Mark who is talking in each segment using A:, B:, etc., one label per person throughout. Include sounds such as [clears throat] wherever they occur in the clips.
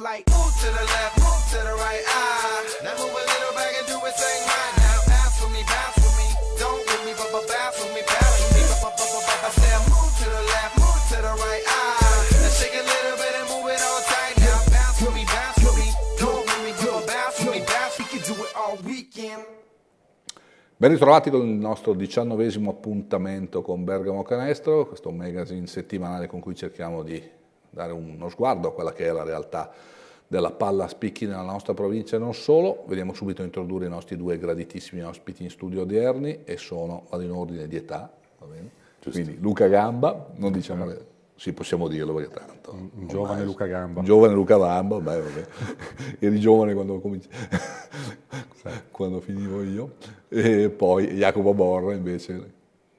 A: like move to the left, move to the right. Now move a little back and do it same right now. Bounce for me, bounce for me. Don't with me, but bounce for me, bounce for me. I said move to the left, move to the right, ah. Now shake a little bit and move it all tight now. Bounce for me, bounce for me. Don't with me, but bounce for me, bounce. We can do it all weekend.
B: Ben ritrovati con il nostro diciannovesimo appuntamento con Bergamo Canestro, questo magazine settimanale con cui cerchiamo di dare uno sguardo a quella che è la realtà della palla a spicchi nella nostra provincia e non solo. Vediamo subito introdurre i nostri due graditissimi ospiti in studio odierni e sono, vado in ordine di età, va bene? Quindi Luca Gamba, non diciamo che... Sì, possiamo dirlo perché tanto.
C: Un, un giovane Luca Gamba.
B: Un giovane Luca Gamba, beh, vabbè. [laughs] Eri giovane quando, cominci- quando finivo io. E poi Jacopo Borra invece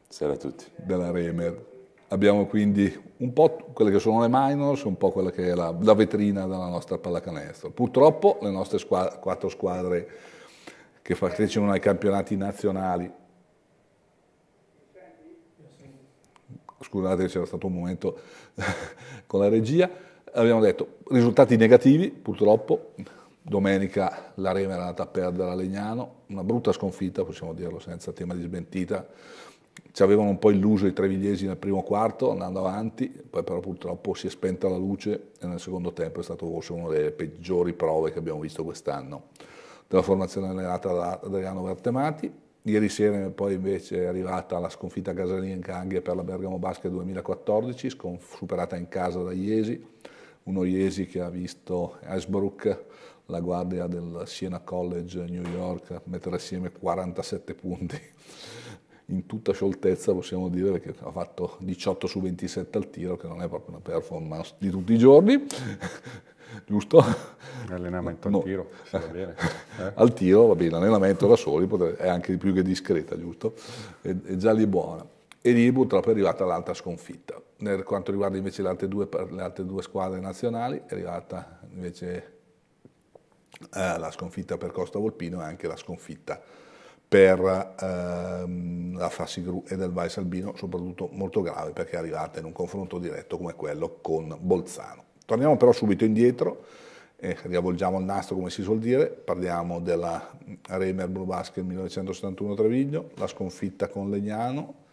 D: Sera a tutti.
B: della Remer. Abbiamo quindi un po' quelle che sono le minors, un po' quella che è la, la vetrina della nostra pallacanestro. Purtroppo le nostre squa- quattro squadre che partecipano ai campionati nazionali, scusate c'era stato un momento [laughs] con la regia, abbiamo detto risultati negativi purtroppo, domenica la Remer è andata a perdere a Legnano, una brutta sconfitta possiamo dirlo senza tema di smentita, ci avevano un po' illuso i trevigliesi nel primo quarto andando avanti, poi però purtroppo si è spenta la luce e nel secondo tempo è stato forse una delle peggiori prove che abbiamo visto quest'anno della formazione allenata da Adriano Vertemati. Ieri sera poi invece è arrivata la sconfitta casalinga anche per la Bergamo Basket 2014, scon- superata in casa da Iesi, uno Iesi che ha visto Ashbrook, la guardia del Siena College New York, mettere assieme 47 punti in tutta scioltezza possiamo dire perché ha fatto 18 su 27 al tiro che non è proprio una performance di tutti i giorni [laughs] giusto?
C: Allenamento
B: No.
C: al tiro, si va bene. [laughs] Eh?
B: al tiro va bene l'allenamento da soli è anche di più che discreta giusto? è, è già lì buona e lì purtroppo è arrivata l'altra sconfitta per quanto riguarda invece le altre due, le altre due squadre nazionali è arrivata invece eh, la sconfitta per Costa Volpino e anche la sconfitta per ehm, la Fassigru e del Vais Albino, soprattutto molto grave perché è arrivata in un confronto diretto come quello con Bolzano. Torniamo però subito indietro e riavvolgiamo il nastro come si suol dire, parliamo della Remer Blue Basket 1971 Treviglio, la sconfitta con Legnano.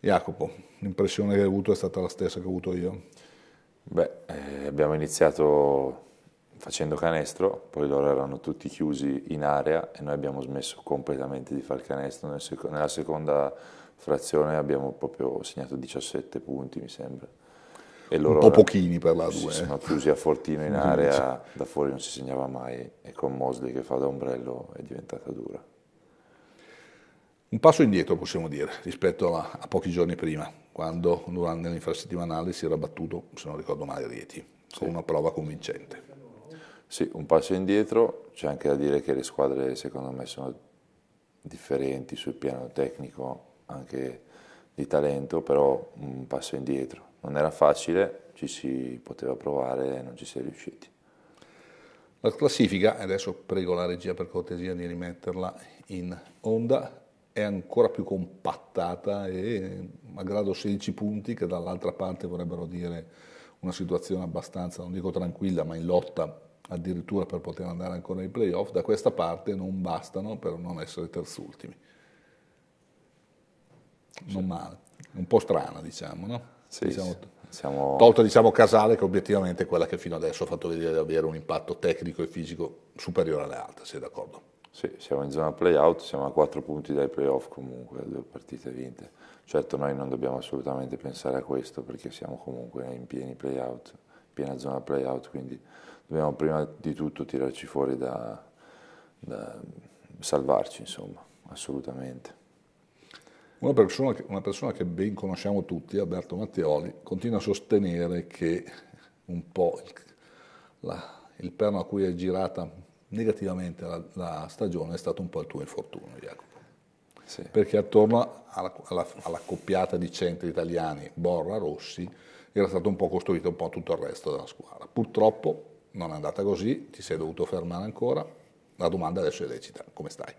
B: Jacopo, l'impressione che hai avuto è stata la stessa che ho avuto io.
D: Beh, eh, abbiamo iniziato facendo canestro, poi loro erano tutti chiusi in area e noi abbiamo smesso completamente di fare canestro. Nel seco- nella seconda frazione abbiamo proprio segnato 17 punti, mi sembra. E
B: Un po' pochini per la
D: si
B: due. eh.
D: sono chiusi a fortino in [laughs] area, da fuori non si segnava mai e con Mosley che fa da ombrello è diventata dura.
B: Un passo indietro possiamo dire rispetto a, a pochi giorni prima, quando durante l'infrasettimanale si era battuto, se non ricordo male, Rieti, con una prova convincente.
D: Sì, un passo indietro, c'è anche da dire che le squadre secondo me sono differenti sul piano tecnico, anche di talento, però un passo indietro. Non era facile, ci si poteva provare e non ci si è riusciti.
B: La classifica, adesso prego la regia per cortesia di rimetterla in onda, è ancora più compattata e malgrado 16 punti che dall'altra parte vorrebbero dire una situazione abbastanza, non dico tranquilla, ma in lotta addirittura per poter andare ancora nei playoff, da questa parte non bastano per non essere terzultimi. Non male, un po' strana diciamo, no?
D: Sì,
B: Diciamo-
D: sì, siamo...
B: Tolto diciamo Casale che obiettivamente è quella che fino adesso ha fatto vedere di avere un impatto tecnico e fisico superiore alle altre, sei d'accordo?
D: Sì, siamo in zona playout, siamo a 4 punti dai playoff comunque, due partite vinte. Certo noi non dobbiamo assolutamente pensare a questo perché siamo comunque in pieni playout, piena zona playout, quindi dobbiamo prima di tutto tirarci fuori da, da salvarci, insomma, assolutamente.
B: Una persona, che, una persona che ben conosciamo tutti, Alberto Mattioli, continua a sostenere che un po' il, la- il perno a cui è girata negativamente la, la stagione è stato un po' il tuo infortunio, Jacopo.
D: Sì.
B: Perché attorno alla, alla, alla coppiata di centri italiani, Borra, Rossi, era stato un po' costruito un po' tutto il resto della squadra. Purtroppo non è andata così, ti sei dovuto fermare ancora. La domanda adesso è lecita, come stai?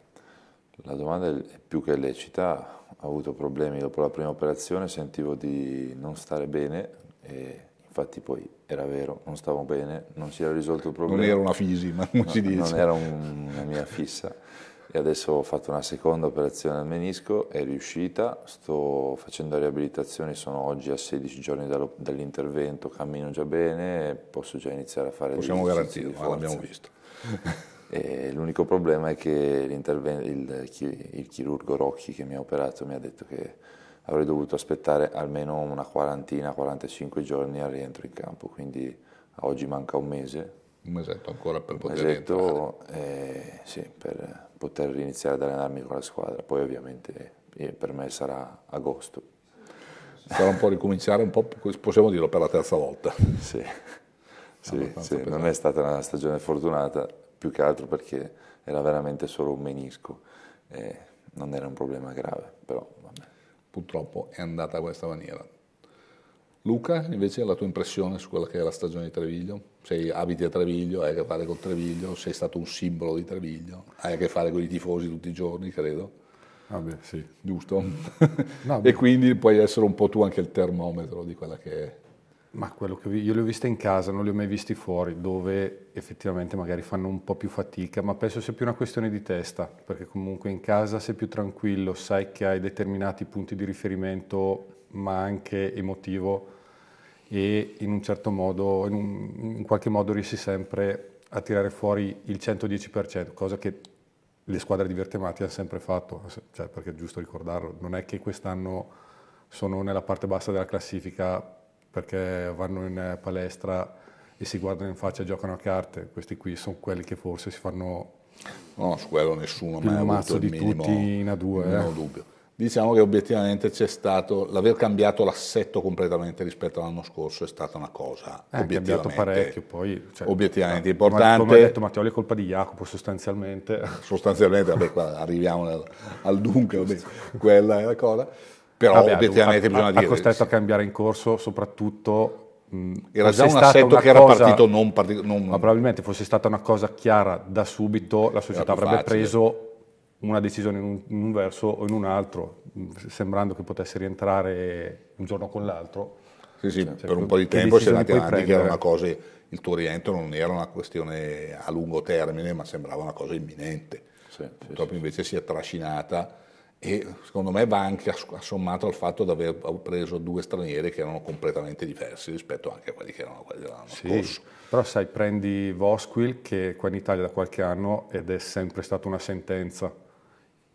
D: La domanda è più che lecita, ho avuto problemi dopo la prima operazione, sentivo di non stare bene e infatti poi era vero, non stavo bene, non si era risolto il problema.
B: Non era una fisi, ma non si
D: No,
B: dice.
D: Non era un- una mia fissa. E adesso ho fatto una seconda operazione al menisco, è riuscita, sto facendo riabilitazioni, sono oggi a 16 giorni dall'intervento, cammino già bene, posso già iniziare a fare
B: Possiamo garantirlo,
D: di
B: ma l'abbiamo visto. [laughs]
D: E l'unico problema è che il, il chirurgo Rocchi che mi ha operato mi ha detto che avrei dovuto aspettare almeno una quarantina, 45 giorni al rientro in campo, quindi oggi manca un mese,
B: Un mesetto ancora per poter rientrare.
D: mesetto eh, sì, per poter iniziare ad allenarmi con la squadra, poi ovviamente eh, per me sarà agosto.
B: Sarà un po' ricominciare un po', possiamo dirlo, per la terza volta.
D: Sì, sì, sì, non è stata una stagione fortunata, più che altro perché era veramente solo un menisco, e non era un problema grave, però vabbè.
B: Purtroppo è andata a questa maniera. Luca, invece, la tua impressione su quella che è la stagione di Treviglio? Sei, abiti a Treviglio, hai a che fare con Treviglio, sei stato un simbolo di Treviglio, hai a che fare con i tifosi tutti i giorni, credo,
C: Vabbè, sì.
B: giusto? [laughs]
C: No,
B: e quindi puoi essere un po' tu anche il termometro di quella che è.
C: Ma quello che vi- io li ho visti in casa, non li ho mai visti fuori, dove effettivamente magari fanno un po' più fatica, ma penso sia più una questione di testa, perché comunque in casa sei più tranquillo, sai che hai determinati punti di riferimento, ma anche emotivo, e in un certo modo, in, un- in qualche modo riesci sempre a tirare fuori il 110%, cosa che le squadre di Vertemati hanno sempre fatto, cioè, perché è giusto ricordarlo, non è che quest'anno sono nella parte bassa della classifica perché vanno in palestra e si guardano in faccia e giocano a carte, questi qui sono quelli che forse si fanno
B: No, su quello nessuno mai ha avuto il
C: di
B: minimo,
C: tutti in A2,
B: il minimo
C: eh.
B: dubbio. Diciamo che obiettivamente c'è stato, l'aver cambiato l'assetto completamente rispetto all'anno scorso è stata una cosa
C: eh,
B: obiettivamente,
C: parecchio, poi cioè,
B: obiettivamente
C: come-
B: importante.
C: Come ha detto Mattioli è colpa di Jacopo sostanzialmente. [laughs]
B: sostanzialmente, vabbè, qua arriviamo al, al dunque, vabbè, quella è la cosa, però
C: Vabbè,
B: obiettivamente
C: ha,
B: bisogna
C: ha,
B: dire
C: ha costretto a cambiare in corso soprattutto
B: era già un assetto che era
C: cosa-
B: partito non, parti- non-
C: Ma probabilmente fosse stata una cosa chiara da subito, la società avrebbe preso una decisione in un, in un verso o in un altro, mh, sembrando che potesse rientrare un giorno con l'altro.
B: Sì, sì,
C: Cioè,
B: per un po' di tempo si è andati avanti che era una cosa, il tuo rientro non era una questione a lungo termine, ma sembrava una cosa imminente.
D: Sì, sì,
B: Purtroppo invece si è trascinata e secondo me va anche ass- assommato al fatto di aver preso due stranieri che erano completamente diversi rispetto anche a quelli che erano quelli dell'anno scorso.
C: Però sai, prendi Vosquil che è qua in Italia da qualche anno ed è sempre stata una sentenza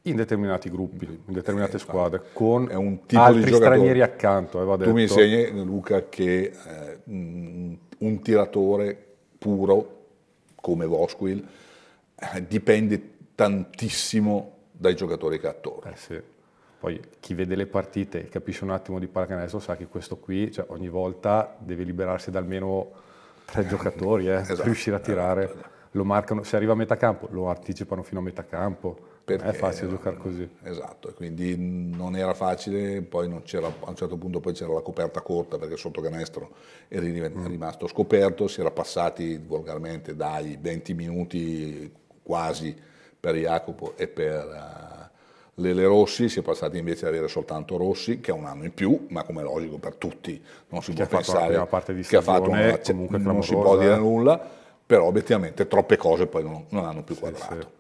C: in determinati gruppi, in determinate
B: Sì,
C: squadre, con altri stranieri accanto. aveva
B: Tu mi
C: detto.
B: insegni, Luca, che eh, un tiratore puro come Vosquil eh, dipende tantissimo dai giocatori che ha attorno.
C: Eh sì. Poi chi vede le partite e capisce un attimo di pallacanestro sa che questo qui cioè, ogni volta deve liberarsi da almeno tre giocatori eh,
B: Esatto,
C: per riuscire a tirare. Lo marcano, se arriva a metà campo lo anticipano fino a metà campo. Non è
B: Perché-
C: facile giocare così.
B: Esatto, e quindi non era facile, poi non c'era, a un certo punto poi c'era la coperta corta perché sotto canestro riven-
C: Mm.
B: rimasto scoperto, si era passati volgarmente dai 20 minuti quasi per Jacopo e per eh, Lele Rossi, si è passati invece ad avere soltanto Rossi che ha un anno in più, ma come è logico per tutti non si
C: Che
B: può pensare
C: parte di
B: che ha fatto una,
C: comunque
B: non si può dire nulla, però obiettivamente troppe cose poi non, non hanno più quadrato.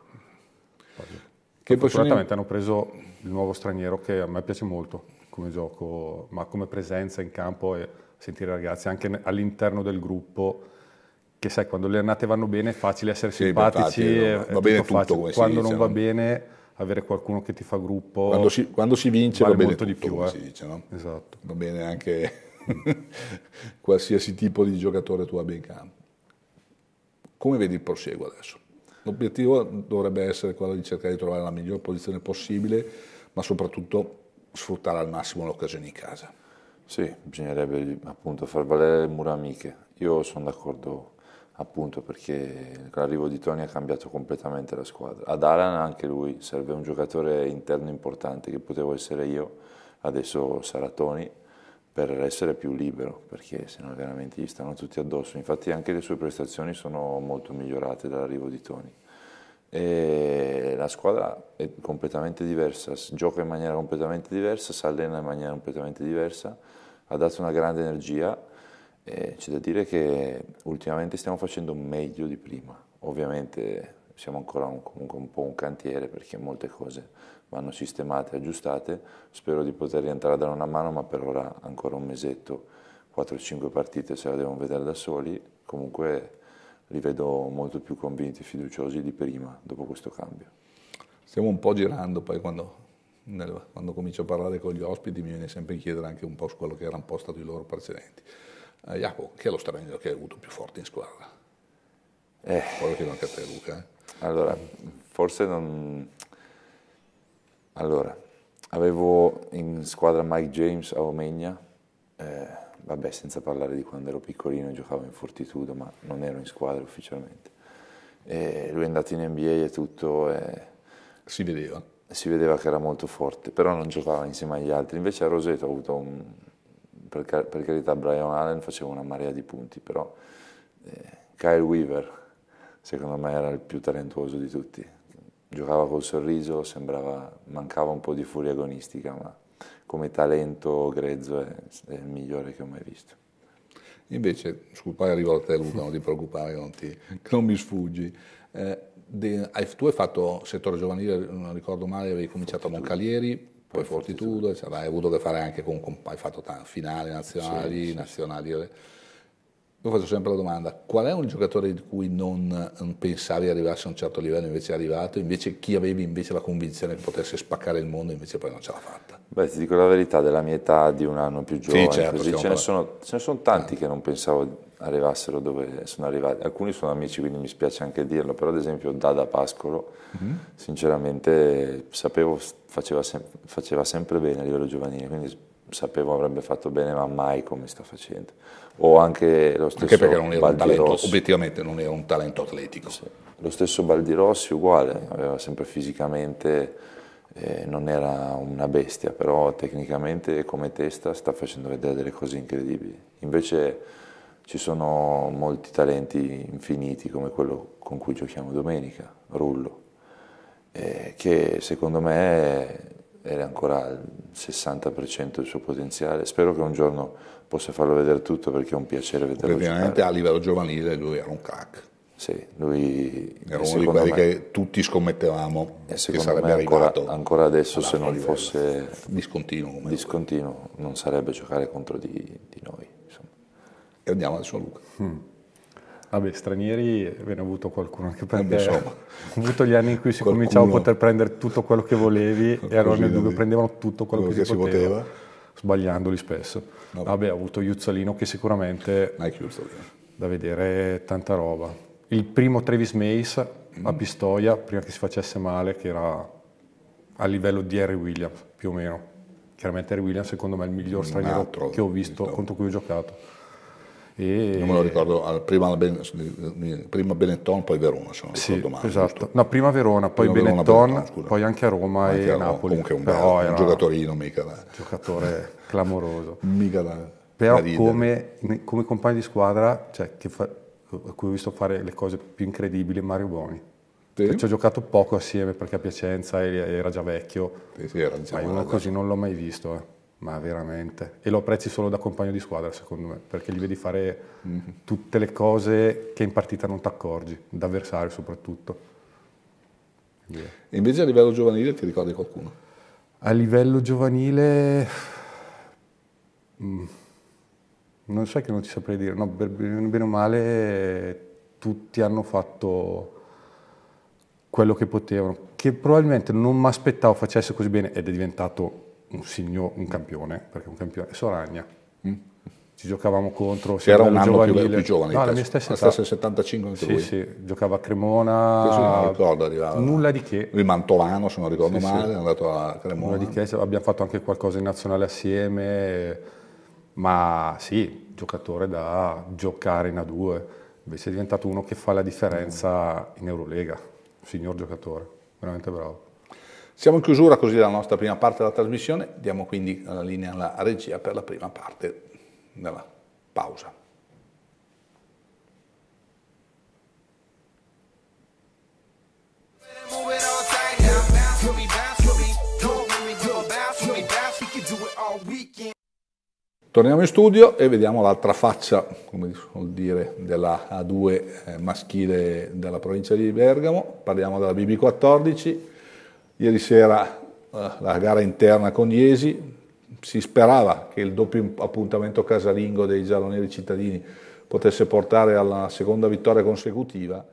B: Che
C: Fortunatamente hanno preso il nuovo straniero che a me piace molto come gioco, ma come presenza in campo e sentire i ragazzi anche all'interno del gruppo. Che sai, quando le annate vanno bene è facile essere
B: Sì,
C: simpatici,
B: infatti,
C: è-
B: va
C: è
B: bene
C: tutto facile. Quando
B: dice,
C: non va
B: no?
C: bene, avere qualcuno che ti fa gruppo
B: Quando si, quando si vince
C: vale
B: va bene
C: molto
B: tutto,
C: di più. eh.
B: si dice, no?
C: Esatto.
B: Va bene anche [laughs] qualsiasi tipo di giocatore tu abbia in campo. Come vedi il proseguo adesso? L'obiettivo dovrebbe essere quello di cercare di trovare la miglior posizione possibile, ma soprattutto sfruttare al massimo l'occasione in casa.
D: Sì, bisognerebbe appunto far valere le mura amiche. Io sono d'accordo appunto perché l'arrivo di Tony ha cambiato completamente la squadra. Ad Alan anche lui serve un giocatore interno importante che potevo essere io, adesso sarà Tony per essere più libero perché sennò veramente gli stanno tutti addosso. Infatti anche le sue prestazioni sono molto migliorate dall'arrivo di Tony. E la squadra è completamente diversa, gioca in maniera completamente diversa, si allena in maniera completamente diversa, ha dato una grande energia E c'è da dire che ultimamente stiamo facendo meglio di prima. Ovviamente siamo ancora un, comunque un po' un cantiere perché molte cose vanno sistemate, aggiustate. Spero di poter rientrare a dare una mano, ma per ora ancora un mesetto, 4-5 partite se la devono vedere da soli. Comunque li vedo molto più convinti e fiduciosi di prima dopo questo cambio.
B: Stiamo un po' girando, poi quando, nel, quando comincio a parlare con gli ospiti mi viene sempre a chiedere anche un po' su quello che era un po' stato i loro precedenti. Uh, Jacopo, chi è lo straniero che hai avuto più forte in squadra?
D: Eh,
B: Quello che anche a te Luca. Eh?
D: allora, forse non... Allora, avevo in squadra Mike James a Omegna, eh, vabbè senza parlare di quando ero piccolino e giocavo in Fortitudo, ma non ero in squadra ufficialmente. E lui è andato in NBA e tutto e
B: Si vedeva.
D: si vedeva che era molto forte, però non giocava insieme agli altri. Invece a Roseto ho avuto un... Per, car- per carità Brian Allen faceva una marea di punti, però eh, Kyle Weaver secondo me era il più talentuoso di tutti. Giocava col sorriso, sembrava, mancava un po' di furia agonistica, ma come talento grezzo è, è il migliore che ho mai visto.
B: Invece, scusa, poi arrivo a te Luca, non ti preoccupare non, ti- non mi sfuggi. Eh, de- hai- tu hai fatto settore giovanile, non ricordo male, avevi cominciato a Moncalieri, poi Fortitudo, eccetera. hai avuto a che fare anche con, con- hai fatto t- finali nazionali, nazionali. Io faccio sempre la domanda, qual è un giocatore di cui non, non pensavi arrivasse a un certo livello invece è arrivato, invece chi avevi invece la convinzione che potesse spaccare il mondo invece poi non ce l'ha fatta?
D: Beh, ti dico la verità, della mia età di un anno più giovane,
B: certo,
D: così, ce, ne sono, ce ne sono tanti che non pensavo arrivassero dove sono arrivati. Alcuni sono amici, quindi mi spiace anche dirlo, però ad esempio Dada Pascolo, sinceramente sapevo, faceva, sem- faceva sempre bene a livello giovanile, quindi sapevo avrebbe fatto bene, ma mai come sta facendo. O anche lo stesso
B: Anche perché non era un
D: Baldi
B: talento,
D: Rossi.
B: obiettivamente non era un talento atletico.
D: Lo stesso Baldirossi uguale, aveva sempre fisicamente, eh, non era una bestia, però tecnicamente come testa sta facendo vedere delle cose incredibili. Invece ci sono molti talenti infiniti come quello con cui giochiamo domenica, Rullo, eh, che secondo me era ancora al 60% del suo potenziale. Spero che un giorno possa farlo vedere tutto perché è un piacere vederlo
B: Ovviamente a livello giovanile lui era un crack,
D: Sì, lui
B: era uno di quelli
D: me-
B: che tutti scommettevamo
D: e
B: che
D: secondo
B: sarebbe
D: ancora,
B: arrivato
D: ancora adesso se non
B: livello.
D: fosse
B: discontinuo come
D: discontinuo non sarebbe giocare contro di, di noi. insomma.
B: E andiamo adesso a Luca.
C: Vabbè, stranieri ve ne ho avuto qualcuno, anche perché
B: insomma. [laughs]
C: ho avuto gli anni in cui si
B: Qualcuno-
C: cominciava a poter prendere tutto quello che volevi [laughs] e allora nel dubbio prendevano tutto quello,
B: Quello
C: che, si, poteva,
B: poteva.
C: sbagliandoli spesso. Vabbè, ho avuto Iuzzolino che sicuramente
B: lì.
C: da vedere tanta roba. Il primo Travis Mace a Pistoia, prima che si facesse male, che era a livello di Harry Williams, più o meno. Chiaramente Harry Williams secondo me è il miglior straniero
B: altro,
C: che ho visto,
B: visto.
C: contro cui ho giocato. E...
B: Non me lo ricordo, prima, prima Benetton, poi Verona, se non
C: Sì,
B: ricordo male.
C: esatto.
B: giusto?
C: No, prima Verona, poi
B: Prima Verona,
C: Benetton,
B: Benetton, scusa.
C: poi anche a Roma
B: Anche
C: e
B: a-
C: Napoli.
B: Comunque un,
C: Però
B: bello,
C: era
B: un giocatorino, mica da,
C: giocatore clamoroso.
B: mica da, da
C: Però
B: ridere.
C: come, come compagno di squadra, cioè, fa- a cui ho visto fare le cose più incredibili, Mario Boni.
B: Sì?
C: Ci ho giocato poco assieme perché a Piacenza era già vecchio,
B: Sì, sì, era,
C: ma
B: diciamo,
C: uno
B: era-
C: così non l'ho mai visto, eh. Ma veramente. E lo apprezzi solo da compagno di squadra, secondo me, perché gli vedi fare
B: Mhm.
C: tutte le cose che in partita non ti accorgi, d'avversario soprattutto. Quindi,
B: E invece a livello giovanile ti ricordi qualcuno?
C: A livello giovanile, mm, non sai che non ti saprei dire, no, bene o male tutti hanno fatto quello che potevano, che probabilmente non mi aspettavo facesse così bene ed è diventato un signor, un campione, perché un campione, Soragna. Ci giocavamo contro,
B: Era un anno più,
C: giovanile-
B: più giovane.
C: No, la mia stessa
B: La stessa 75 anche
C: Sì,
B: lui.
C: sì, giocava a Cremona,
B: Questo non ricordo, arrivava.
C: nulla di che.
B: Lui Mantovano, se non ricordo
C: Sì, sì.
B: male, è andato a
C: Nulla
B: Cremona.
C: di che, abbiamo fatto anche qualcosa in nazionale assieme, ma sì, giocatore da giocare in A2, invece è diventato uno che fa la differenza in Eurolega, signor giocatore, veramente bravo.
B: Siamo in chiusura così della nostra prima parte della trasmissione, diamo quindi la linea alla regia per la prima parte della pausa. Torniamo in studio e vediamo l'altra faccia, come vuol dire, della A2 eh, maschile della provincia di Bergamo. Parliamo della BB14. Ieri sera eh, la gara interna con Iesi, si sperava che il doppio appuntamento casalingo dei gialloneri cittadini potesse portare alla seconda vittoria consecutiva.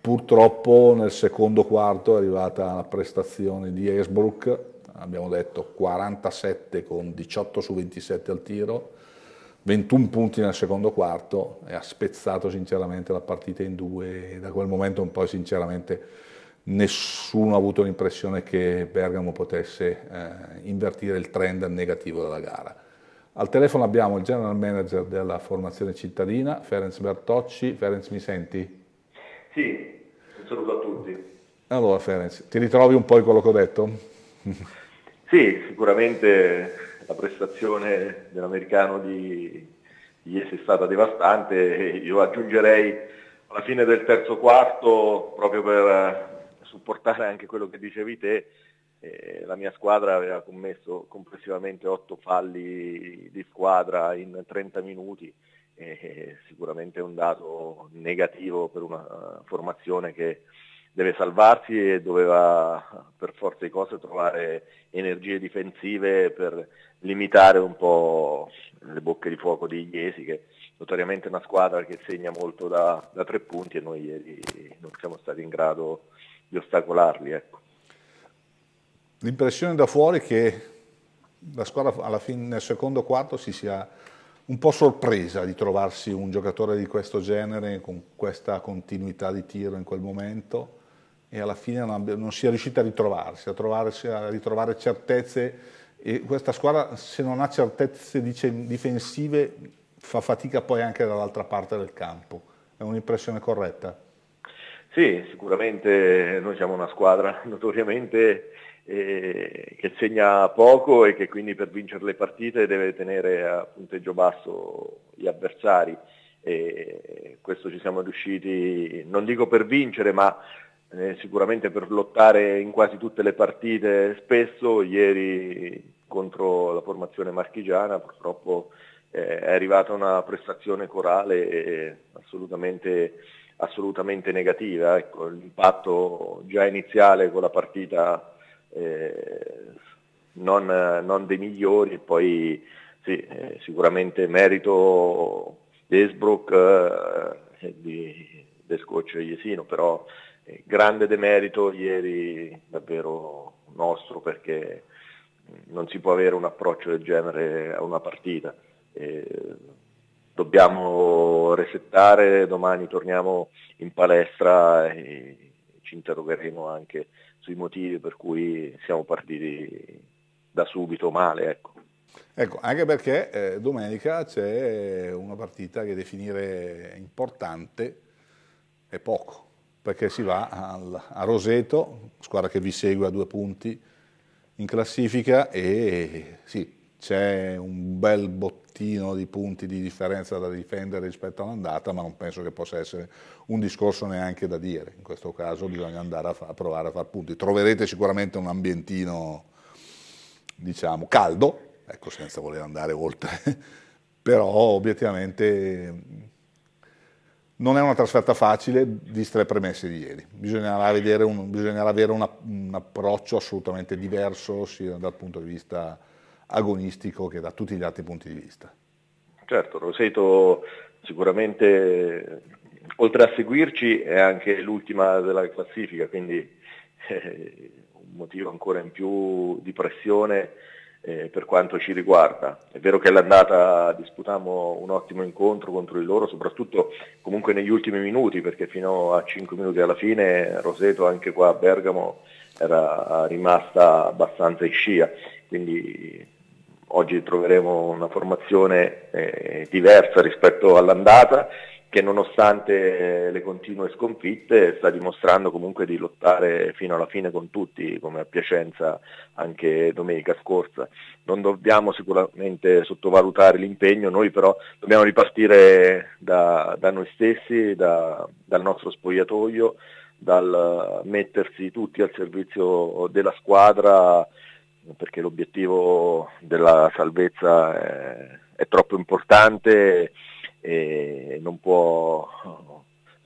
B: Purtroppo nel secondo quarto è arrivata la prestazione di Esbrook abbiamo detto 47 con 18 su 27 al tiro, 21 punti nel secondo quarto e ha spezzato sinceramente la partita in due e da quel momento in poi sinceramente nessuno ha avuto l'impressione che Bergamo potesse eh, invertire il trend negativo della gara. Al telefono abbiamo il general manager della formazione cittadina, Ferenc Bertocci. Ferenc mi senti?
E: Sì, un saluto a tutti.
B: Allora Ferenc, ti ritrovi un po' in quello che ho detto?
E: Sì, sicuramente la prestazione dell'americano di, di ieri è stata devastante. Io aggiungerei alla fine del terzo quarto, proprio per supportare anche quello che dicevi te, eh, la mia squadra aveva commesso complessivamente otto falli di squadra in 30 minuti, eh, sicuramente un dato negativo per una formazione che deve salvarsi e doveva per forza di cose trovare energie difensive per limitare un po' le bocche di fuoco di Iesi che notoriamente è una squadra che segna molto da, da tre punti e noi ieri non siamo stati in grado di ostacolarli. Ecco.
B: L'impressione da fuori è che la squadra alla fine, nel secondo quarto si sia un po' sorpresa di trovarsi un giocatore di questo genere con questa continuità di tiro in quel momento e alla fine non, non sia riuscita a ritrovarsi, a, trovarsi, a ritrovare certezze e questa squadra se non ha certezze difensive fa fatica poi anche dall'altra parte del campo. È un'impressione corretta?
E: Sì, sicuramente noi siamo una squadra [laughs] notoriamente eh, che segna poco e che quindi per vincere le partite deve tenere a punteggio basso gli avversari. E questo ci siamo riusciti, non dico per vincere, ma eh, sicuramente per lottare in quasi tutte le partite spesso, ieri contro la formazione marchigiana purtroppo eh, è arrivata una prestazione corale assolutamente, assolutamente negativa, ecco, l'impatto già iniziale con la partita eh, non, non, dei migliori e poi sì, eh, sicuramente merito di Esbrook e eh, di, del coach Iesino, però grande demerito ieri davvero nostro perché non si può avere un approccio del genere a una partita. E dobbiamo resettare, domani torniamo in palestra e ci interrogheremo anche sui motivi per cui siamo partiti da subito male. Ecco.
B: Ecco, anche perché eh, domenica c'è una partita che definire importante è poco perché si va al, a Roseto, squadra che vi segue a due punti in classifica e sì, c'è un bel bottino di punti di differenza da difendere rispetto all'andata, ma non penso che possa essere un discorso neanche da dire. In questo caso bisogna andare a, fa, a provare a fare punti. Troverete sicuramente un ambientino, diciamo, caldo, ecco, senza voler andare oltre, [laughs] però obiettivamente non è una trasferta facile, viste le premesse di ieri. Bisognerà, un, bisognerà avere una, un approccio assolutamente diverso sia dal punto di vista agonistico che da tutti gli altri punti di vista.
E: Certo, Roseto sicuramente oltre a seguirci è anche l'ultima della classifica, quindi eh, un motivo ancora in più di pressione eh, per quanto ci riguarda. È vero che all'andata disputammo un ottimo incontro contro di loro, soprattutto comunque negli ultimi minuti, perché fino a 5 minuti alla fine Roseto anche qua a Bergamo era rimasta abbastanza in scia, quindi oggi troveremo una formazione eh, diversa rispetto all'andata che nonostante le continue sconfitte sta dimostrando comunque di lottare fino alla fine con tutti, come a Piacenza anche domenica scorsa. Non dobbiamo sicuramente sottovalutare l'impegno, noi però dobbiamo ripartire da, da noi stessi, da, dal nostro spogliatoio, dal mettersi tutti al servizio della squadra perché l'obiettivo della salvezza è, è troppo importante e non può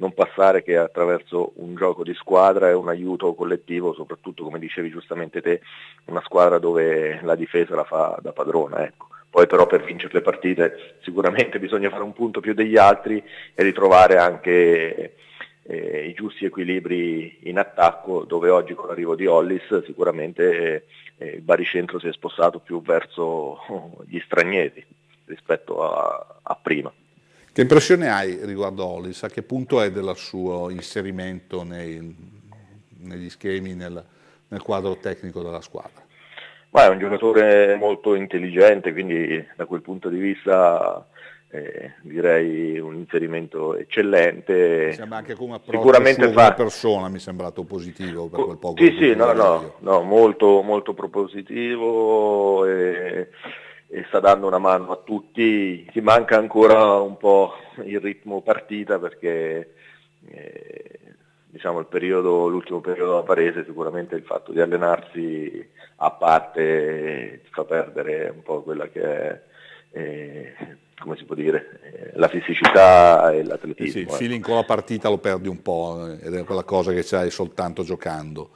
E: non passare che attraverso un gioco di squadra e un aiuto collettivo, soprattutto come dicevi giustamente te, una squadra dove la difesa la fa da padrona. Ecco. Poi però per vincere le partite sicuramente bisogna fare un punto più degli altri e ritrovare anche eh, i giusti equilibri in attacco, dove oggi con l'arrivo di Hollis sicuramente eh, il baricentro si è spostato più verso [laughs] gli stranieri rispetto a, a prima.
B: Che impressione hai riguardo Hollis? A che punto è del suo inserimento nei, negli schemi, nel, nel, quadro tecnico della squadra?
E: Ma è un giocatore molto intelligente, quindi da quel punto di vista eh, direi un inserimento eccellente.
B: Sicuramente fa... persona mi è sembrato positivo per quel poco.
E: Sì, sì, no, no, no, molto, molto propositivo. E e sta dando una mano a tutti, ci manca ancora un po' il ritmo partita perché eh, diciamo il periodo, l'ultimo periodo a Parese sicuramente il fatto di allenarsi a parte fa perdere un po' quella che è eh, come si può dire, eh, la fisicità e l'atletismo. Eh
B: sì, il feeling con la partita lo perdi un po' eh, ed è quella cosa che c'hai soltanto giocando.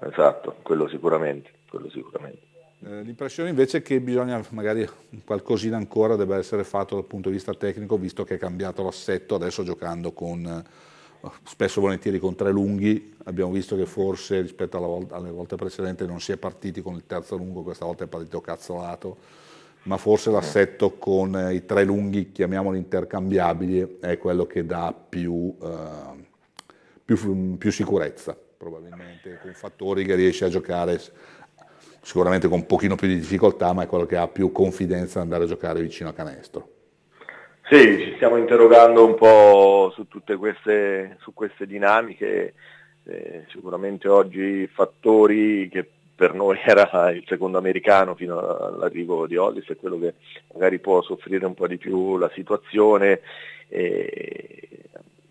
E: Esatto, quello sicuramente, quello sicuramente.
B: Eh, l'impressione invece è che bisogna, magari qualcosina ancora debba essere fatto dal punto di vista tecnico, visto che è cambiato l'assetto, adesso giocando con, spesso volentieri con tre lunghi, abbiamo visto che forse rispetto volta, alle volte precedenti non si è partiti con il terzo lungo, questa volta è partito cazzolato, ma forse l'assetto con eh, i tre lunghi, chiamiamoli intercambiabili, è quello che dà più, eh, più, più sicurezza, probabilmente con fattori che riesce a giocare sicuramente con un pochino più di difficoltà, ma è quello che ha più confidenza ad andare a giocare vicino a canestro.
E: Sì, ci stiamo interrogando un po' su tutte queste, su queste dinamiche, eh, sicuramente oggi fattori che per noi [laughs] era il secondo americano fino all'arrivo di Hollis è quello che magari può soffrire un po' di più la situazione. Eh,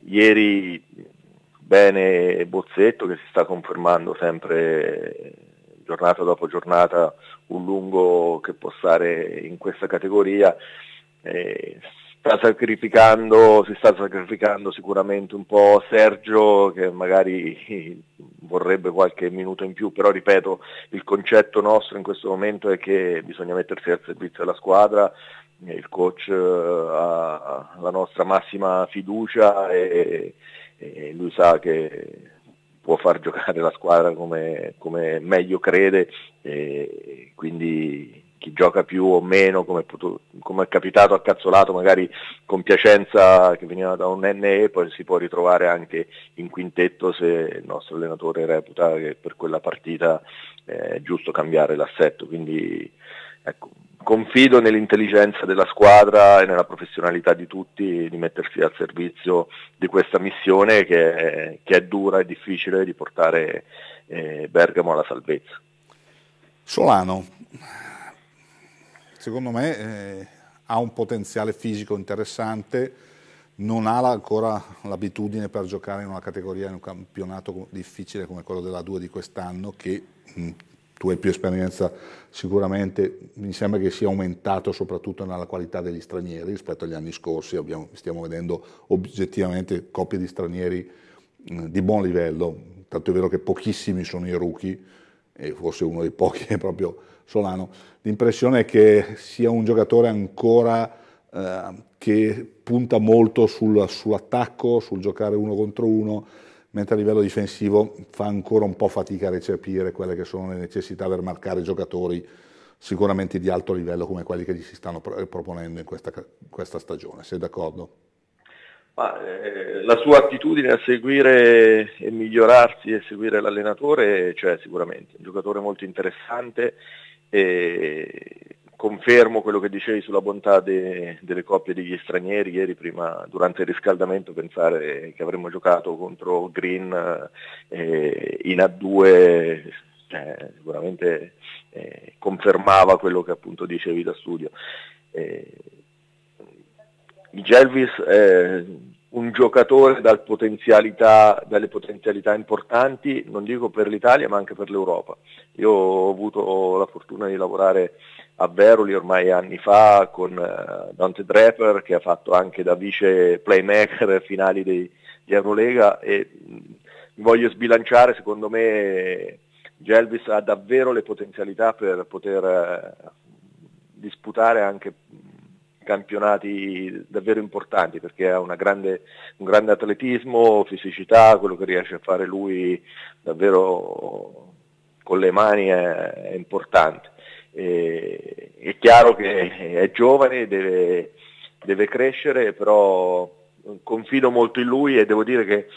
E: ieri bene Bozzetto che si sta confermando sempre giornata dopo giornata un lungo che può stare in questa categoria. Eh, sta sacrificando, si sta sacrificando sicuramente un po' Sergio che magari [laughs] vorrebbe qualche minuto in più, però ripeto, il concetto nostro in questo momento è che bisogna mettersi al servizio della squadra, il coach eh, ha la nostra massima fiducia e, e lui sa che può far giocare la squadra come, come meglio crede, e quindi chi gioca più o meno, come, come, è capitato a Cazzolato, magari con Piacenza che veniva da un NE, poi si può ritrovare anche in quintetto se il nostro allenatore reputa che per quella partita è giusto cambiare l'assetto. Quindi ecco, confido nell'intelligenza della squadra e nella professionalità di tutti di mettersi al servizio di questa missione che è, che è dura e difficile di portare eh, Bergamo alla salvezza.
B: Solano, secondo me eh, ha un potenziale fisico interessante, non ha ancora l'abitudine per giocare in una categoria, in un campionato difficile come quello della 2 di quest'anno che mh, tu hai più esperienza sicuramente, mi sembra che sia aumentato soprattutto nella qualità degli stranieri rispetto agli anni scorsi, Abbiamo, stiamo vedendo oggettivamente coppie di stranieri di buon livello, tanto è vero che pochissimi sono i rookie, e forse uno dei pochi è proprio Solano. L'impressione è che sia un giocatore ancora eh, che punta molto sul, sull'attacco, sul giocare uno contro uno, mentre a livello difensivo fa ancora un po' fatica a recepire quelle che sono le necessità per marcare giocatori sicuramente di alto livello come quelli che gli si stanno proponendo in questa, questa stagione. Sei d'accordo?
E: Ma, eh, la sua attitudine a seguire e migliorarsi e seguire l'allenatore c'è sicuramente, un giocatore molto interessante e confermo quello che dicevi sulla bontà de, delle coppie degli stranieri, ieri prima durante il riscaldamento pensare che avremmo giocato contro Green eh, in A2 cioè, sicuramente eh, confermava quello che appunto dicevi da studio. Eh, Gelvis è un giocatore dal potenzialità, dalle potenzialità importanti, non dico per l'Italia ma anche per l'Europa. Io ho avuto la fortuna di lavorare a Veroli ormai anni fa con uh, Dante Draper che ha fatto anche da vice playmaker finali di, di Eurolega e voglio sbilanciare, secondo me Gelvis ha davvero le potenzialità per poter uh, disputare anche campionati davvero importanti perché ha grande, un grande atletismo, fisicità, quello che riesce a fare lui davvero con le mani è, è importante. E, è chiaro che è giovane, deve, deve, crescere, però confido molto in lui e devo dire che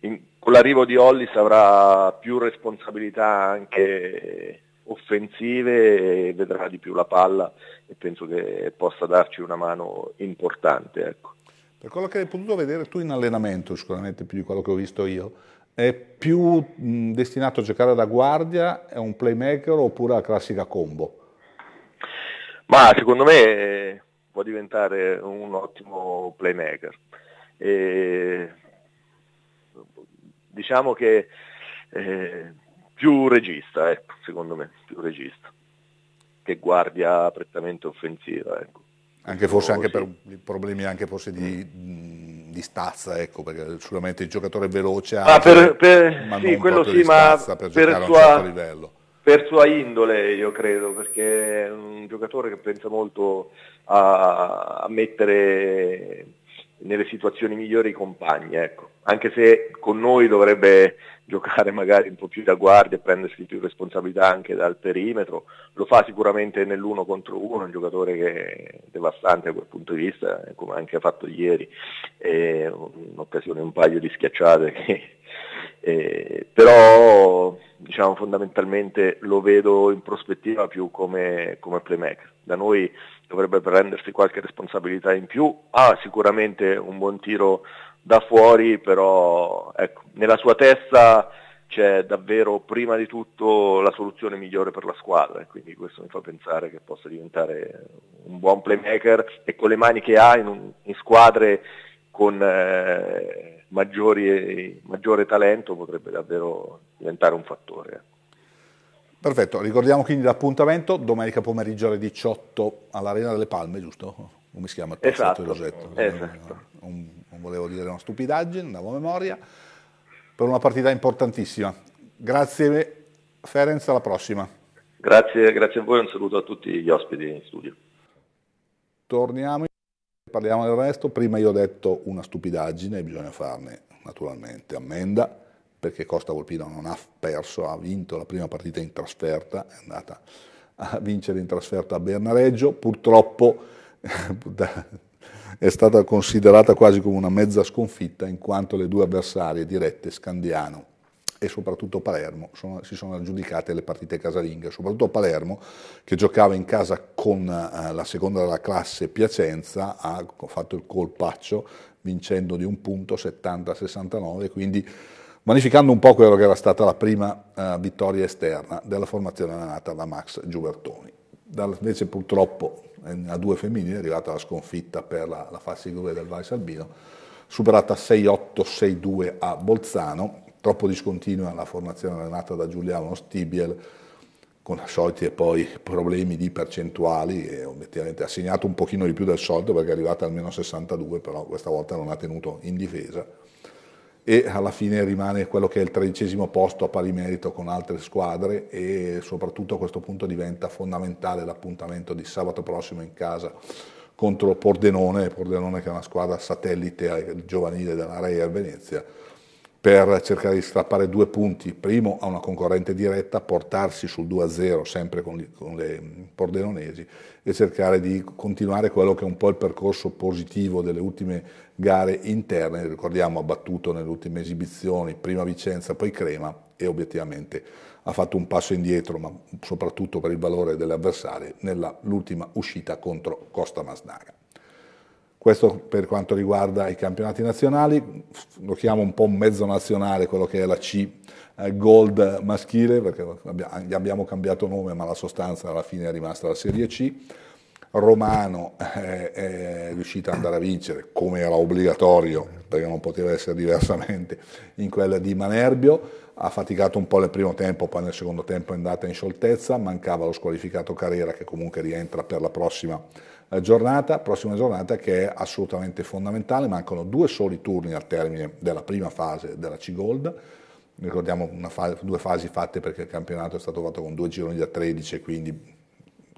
E: in, con l'arrivo di Hollis avrà più responsabilità anche offensive e vedrà di più la palla e penso che possa darci una mano importante. Ecco.
B: Per quello che hai potuto vedere tu in allenamento, sicuramente più di quello che ho visto io, è più mh, destinato a giocare da guardia, è un playmaker oppure la classica combo?
E: Ma secondo me può diventare un ottimo playmaker. E, diciamo che eh, più regista, ecco, secondo me, più regista, che guardia prettamente offensiva. Ecco.
B: Anche forse anche per problemi anche forse di, di stazza, ecco, perché sicuramente il giocatore veloce ha,
E: ah, per, per, ma sì, quello sì, ma per, per sua, certo livello. Per sua indole io credo, perché è un giocatore che pensa molto a, a mettere nelle situazioni migliori i compagni, ecco. anche se con noi dovrebbe giocare magari un po' più da guardia e prendersi più responsabilità anche dal perimetro, lo fa sicuramente nell'uno contro uno, un giocatore che è devastante da quel punto di vista, come anche ha fatto ieri, è un'occasione, un paio di schiacciate, che, [laughs] eh, però diciamo, fondamentalmente lo vedo in prospettiva più come, come playmaker. Da noi dovrebbe prendersi qualche responsabilità in più, ha sicuramente un buon tiro da fuori, però ecco, nella sua testa c'è davvero prima di tutto la soluzione migliore per la squadra e quindi questo mi fa pensare che possa diventare un buon playmaker e con le mani che ha in, un, in squadre con eh, maggiori, maggiore talento potrebbe davvero diventare un fattore.
B: Perfetto, ricordiamo quindi l'appuntamento domenica pomeriggio alle 18 all'Arena delle Palme, giusto? Come si chiama?
E: Esatto, esatto.
B: Un, non volevo dire una stupidaggine, non avevo memoria, per una partita importantissima. Grazie Ferenc, alla prossima.
E: Grazie, grazie a voi, un saluto a tutti gli ospiti in studio.
B: Torniamo, parliamo del resto. Prima io ho detto una stupidaggine, bisogna farne naturalmente ammenda, perché Costa Volpino non ha perso, ha vinto la prima partita in trasferta, è andata a vincere in trasferta a Bernareggio, purtroppo [laughs] è stata considerata quasi come una mezza sconfitta in quanto le due avversarie dirette, Scandiano e soprattutto Palermo, sono, si sono aggiudicate le partite casalinghe, soprattutto Palermo che giocava in casa con eh, la seconda della classe Piacenza, ha fatto il colpaccio vincendo di un punto 70-69, quindi vanificando un po' quello che era stata la prima eh, vittoria esterna della formazione allenata da Max Giubertoni. invece purtroppo a due femminili è arrivata la sconfitta per la, la fase 2 del Vice Albino, superata 6-8-6-2 a Bolzano, troppo discontinua la formazione allenata da Giuliano Stibiel, con soliti e poi problemi di percentuali e obiettivamente ha segnato un pochino di più del solito perché è arrivata almeno 62, però questa volta non ha tenuto in difesa e alla fine rimane quello che è il tredicesimo posto a pari merito con altre squadre e soprattutto a questo punto diventa fondamentale l'appuntamento di sabato prossimo in casa contro Pordenone, Pordenone che è una squadra satellite giovanile della Real Venezia, per cercare di strappare due punti, primo a una concorrente diretta, portarsi sul 2-0 sempre con, con le pordenonesi e cercare di continuare quello che è un po' il percorso positivo delle ultime gare interne, ricordiamo ha battuto nelle ultime esibizioni, prima Vicenza, poi Crema e obiettivamente ha fatto un passo indietro, ma soprattutto per il valore delle avversarie, nell'ultima uscita contro Costa Masnaga. Questo per quanto riguarda i campionati nazionali, lo chiamo un po' mezzo nazionale, quello che è la C eh, Gold maschile, perché gli abbiamo cambiato nome, ma la sostanza alla fine è rimasta la Serie C. Romano è, è riuscita ad andare a vincere come era obbligatorio, perché non poteva essere diversamente, in quella di Manerbio, ha faticato un po' nel primo tempo, poi nel secondo tempo è andata in scioltezza, mancava lo squalificato Carrera che comunque rientra per la prossima eh, giornata, prossima giornata che è assolutamente fondamentale, mancano due soli turni al termine della prima fase della C-Gold, ricordiamo fase, due fasi fatte perché il campionato è stato fatto con due gironi da 13 quindi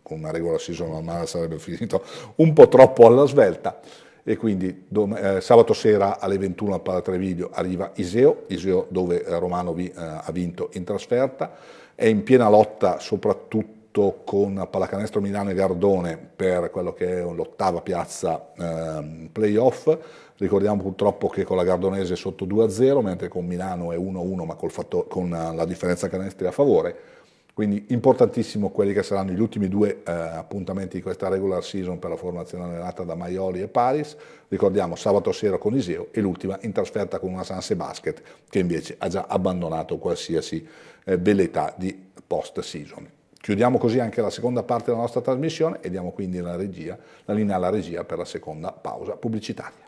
B: con una regola season normale sarebbe finito un po' troppo alla svelta. E quindi eh, sabato sera alle 21 al Palatrevidio arriva Iseo, Iseo dove Romano vi, eh, ha vinto in trasferta, è in piena lotta soprattutto con Pallacanestro Milano e Gardone per quello che è l'ottava piazza eh, playoff, ricordiamo purtroppo che con la Gardonese è sotto 2-0 mentre con Milano è 1-1 ma fatto, con la differenza canestri a favore, quindi importantissimo quelli che saranno gli ultimi due eh, appuntamenti di questa regular season per la formazione allenata da Maioli e Paris. Ricordiamo sabato sera con Iseo e l'ultima in trasferta con una Sanse Basket che invece ha già abbandonato qualsiasi eh, velleità di post season. Chiudiamo così anche la seconda parte della nostra trasmissione e diamo quindi la, regia, la linea alla regia per la seconda pausa pubblicitaria.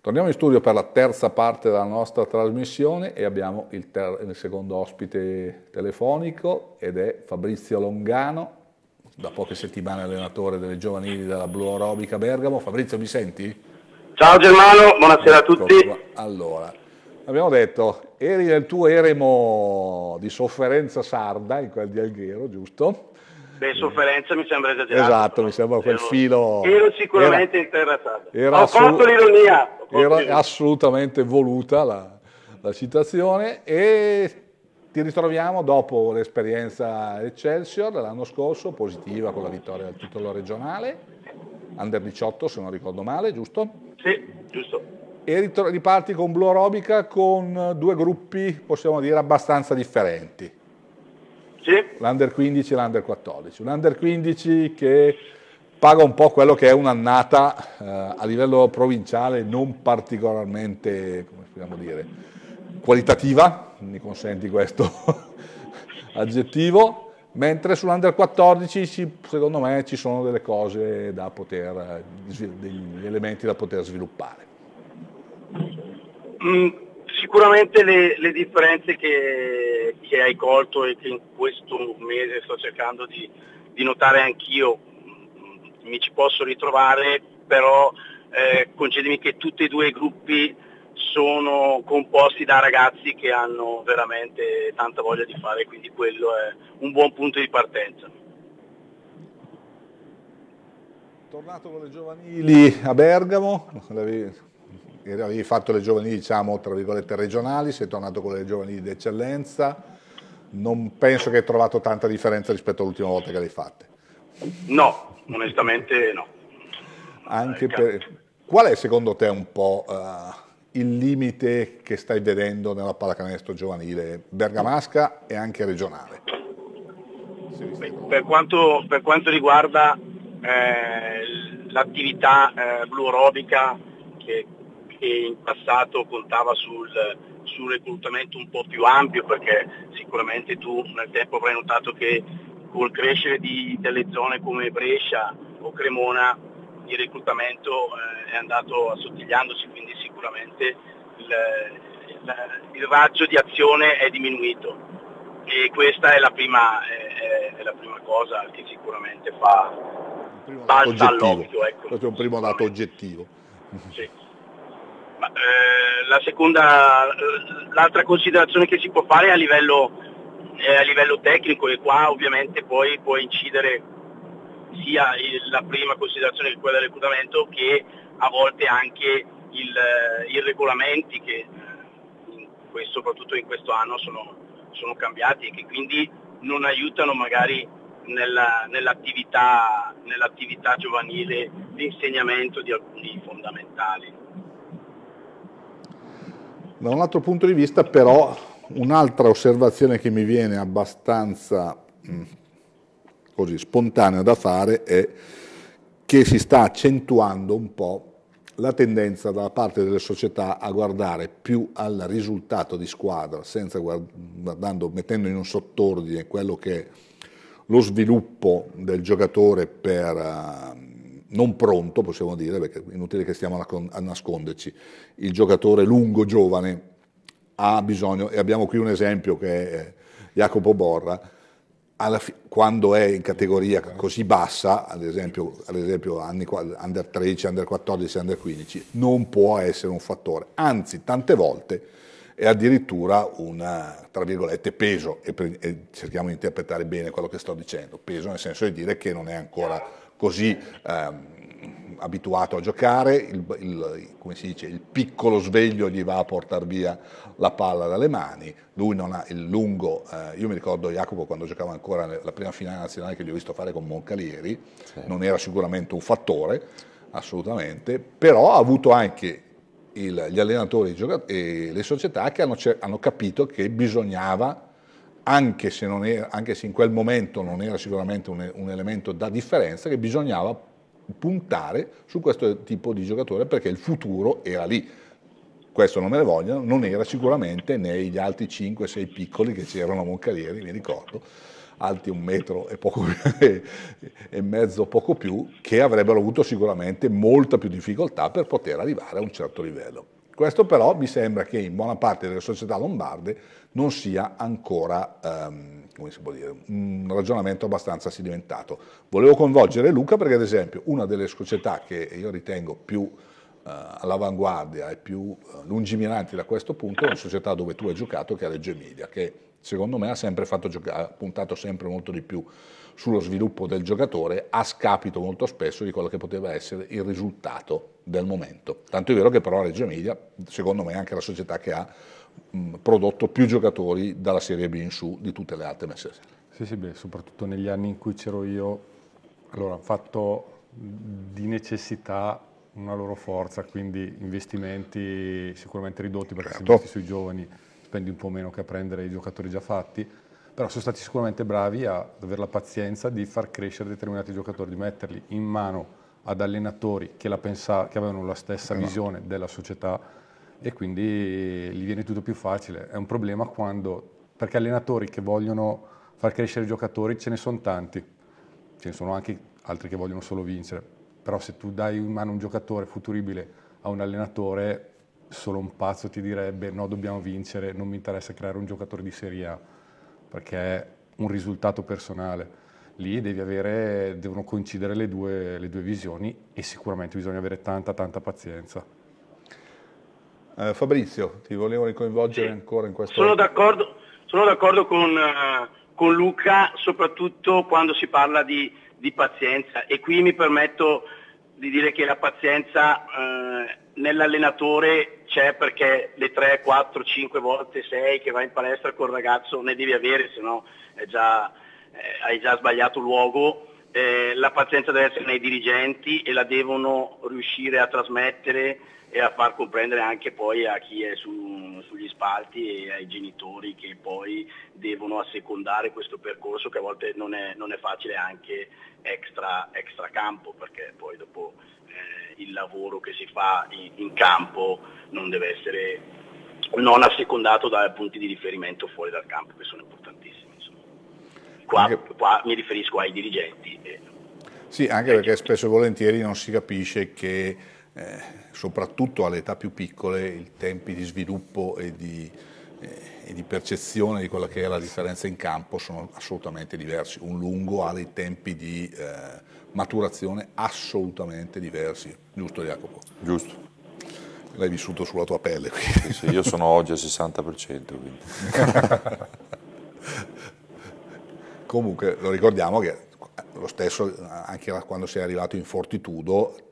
B: Torniamo in studio per la terza parte della nostra trasmissione e abbiamo il, il, secondo ospite telefonico ed è Fabrizio Longano, da poche settimane allenatore delle giovanili della Blu Aerobica Bergamo. Fabrizio mi senti?
F: Ciao Germano, buonasera a tutti.
B: Allora, abbiamo detto, eri nel tuo eremo di sofferenza sarda, in quel di Alghero, giusto?
F: Beh, sofferenza mi sembra esagerato.
B: Esatto, mi sembra quel
F: ero,
B: filo...
F: Ero sicuramente era, interessato.
B: Era
F: ho colto l'ironia.
B: Era assolutamente voluta la, la citazione e ti ritroviamo dopo l'esperienza Excelsior dell'anno scorso, positiva con la vittoria del titolo regionale, under 18 se non ricordo male, giusto?
F: Sì, giusto.
B: E riparti con Blu Aerobica con due gruppi, possiamo dire, abbastanza differenti.
F: Sì.
B: L'Under 15 e l'Under 14. L'Under 15 che paga un po' quello che è un'annata eh, a livello provinciale non particolarmente, come possiamo dire, qualitativa, mi consenti questo [laughs] aggettivo, mentre sull'Under 14 ci, secondo me ci sono delle cose da poter, degli elementi da poter sviluppare.
F: Mm, sicuramente le, le differenze che, che, hai colto e che in questo mese sto cercando di, di notare anch'io mm, mi ci posso ritrovare, però eh, concedimi che tutti e due i gruppi sono composti da ragazzi che hanno veramente tanta voglia di fare, quindi quello è un buon punto di partenza.
B: Tornato con le giovanili a Bergamo, avevi fatto le giovanili diciamo tra virgolette regionali, sei tornato con le giovanili di eccellenza, non penso che hai trovato tanta differenza rispetto all'ultima volta che le hai fatte.
F: No, onestamente no.
B: Anche per... Qual è secondo te un po' uh, il limite che stai vedendo nella pallacanestro giovanile bergamasca e anche regionale?
F: Per quanto, per quanto riguarda eh, l'attività eh, blu aerobica che che in passato contava sul, sul reclutamento un po' più ampio perché sicuramente tu nel tempo avrai notato che col crescere di, delle zone come Brescia o Cremona il reclutamento eh, è andato assottigliandosi, quindi sicuramente il, il, il, raggio di azione è diminuito e questa è la prima, è, è la prima cosa che sicuramente fa balza all'occhio. Ecco,
B: Questo è un primo dato oggettivo.
F: Sì. Eh, la seconda, l'altra considerazione che si può fare è a livello, è a livello tecnico e qua ovviamente poi può incidere sia la prima considerazione che quella del reclutamento che a volte anche il, i regolamenti che eh, in soprattutto in questo anno sono, sono cambiati e che quindi non aiutano magari nella, nell'attività, nell'attività giovanile l'insegnamento di alcuni fondamentali.
B: Da un altro punto di vista però un'altra osservazione che mi viene abbastanza così, spontanea da fare è che si sta accentuando un po' la tendenza da parte delle società a guardare più al risultato di squadra, senza guardando, mettendo in un sottordine quello che è lo sviluppo del giocatore per, uh, non pronto, possiamo dire, perché è inutile che stiamo a nasconderci, il giocatore lungo, giovane, ha bisogno, e abbiamo qui un esempio che è Jacopo Borra, fi- quando è in categoria così bassa, ad esempio, ad esempio anni, under 13, under 14, under 15, non può essere un fattore, anzi tante volte è addirittura un, tra virgolette, peso, e, pre- e, cerchiamo di interpretare bene quello che sto dicendo, peso nel senso di dire che non è ancora così ehm, abituato a giocare, il, il, come si dice, il piccolo sveglio gli va a portare via la palla dalle mani, lui non ha il lungo, eh, io mi ricordo Jacopo quando giocava ancora la prima finale nazionale che gli ho visto fare con Moncalieri, sì. non era sicuramente un fattore, assolutamente, però ha avuto anche il, gli allenatori e le società che hanno, hanno capito che bisognava, anche se, era, anche se, in quel momento non era sicuramente un, un elemento da differenza, che bisognava puntare su questo tipo di giocatore perché il futuro era lì. Questo non me ne vogliono, non era sicuramente negli altri 5-6 piccoli che c'erano a Moncalieri, mi ricordo, alti un metro e, poco, [laughs] e mezzo, poco più, che avrebbero avuto sicuramente molta più difficoltà per poter arrivare a un certo livello. Questo però mi sembra che in buona parte delle società lombarde non sia ancora um, come si può dire, un ragionamento abbastanza sedimentato. Volevo coinvolgere Luca perché ad esempio una delle società che io ritengo più Uh, all'avanguardia e più uh, lungimiranti da questo punto è una società dove tu hai giocato che è Reggio Emilia, che secondo me ha sempre fatto giocare, ha puntato sempre molto di più sullo sviluppo del giocatore a scapito molto spesso di quello che poteva essere il risultato del momento. Tanto è vero che però Reggio Emilia, secondo me, è anche la società che ha mh, prodotto più giocatori dalla Serie B in su di tutte le altre messe.
C: Sì, sì, beh, soprattutto negli anni in cui c'ero io, allora, hanno fatto di necessità una loro forza, quindi investimenti sicuramente ridotti perché certo. se investi sui giovani spendi un po' meno che a prendere i giocatori già fatti, però sono stati sicuramente bravi ad avere la pazienza di far crescere determinati giocatori, di metterli in mano ad allenatori che, la pensa, che avevano la stessa esatto. visione della società e quindi gli viene tutto più facile. È un problema quando, perché allenatori che vogliono far crescere i giocatori ce ne sono tanti, ce ne sono anche altri che vogliono solo vincere, però se tu dai in mano un giocatore futuribile a un allenatore, solo un pazzo ti direbbe no, dobbiamo vincere, non mi interessa creare un giocatore di Serie A, perché è un risultato personale. Lì avere, devono coincidere le due, le due visioni e sicuramente bisogna avere tanta, tanta pazienza.
B: Uh, Fabrizio, ti volevo ricoinvolgere sì. ancora in questo...
F: Sono d'accordo, sono d'accordo con, uh, con, Luca, soprattutto quando si parla di, di, pazienza e qui mi permetto di dire che la pazienza uh, nell'allenatore c'è perché le 3, 4, 5 volte 6 che vai in palestra col ragazzo ne devi avere, se no eh, hai già sbagliato luogo. Eh, la pazienza deve essere nei dirigenti e la devono riuscire a trasmettere e a far comprendere anche poi a chi è su, sugli spalti e ai genitori che poi devono assecondare questo percorso che a volte non è, non è facile anche extra, extra, campo perché poi dopo eh, il lavoro che si fa in, in, campo non deve essere non assecondato dai punti di riferimento fuori dal campo che sono importantissimi. Qua, qua, mi riferisco ai dirigenti. Eh.
B: Sì, anche perché spesso e volentieri non si capisce che eh, soprattutto alle età più piccole i tempi di sviluppo e di, eh, e di, percezione di quella che è la differenza in campo sono assolutamente diversi. Un lungo ha dei tempi di eh, maturazione assolutamente diversi, giusto Jacopo?
D: Giusto.
B: L'hai vissuto sulla tua pelle.
D: Sì, sì, io sono oggi al 60%. [laughs]
B: Comunque lo ricordiamo che lo stesso anche quando sei arrivato in Fortitudo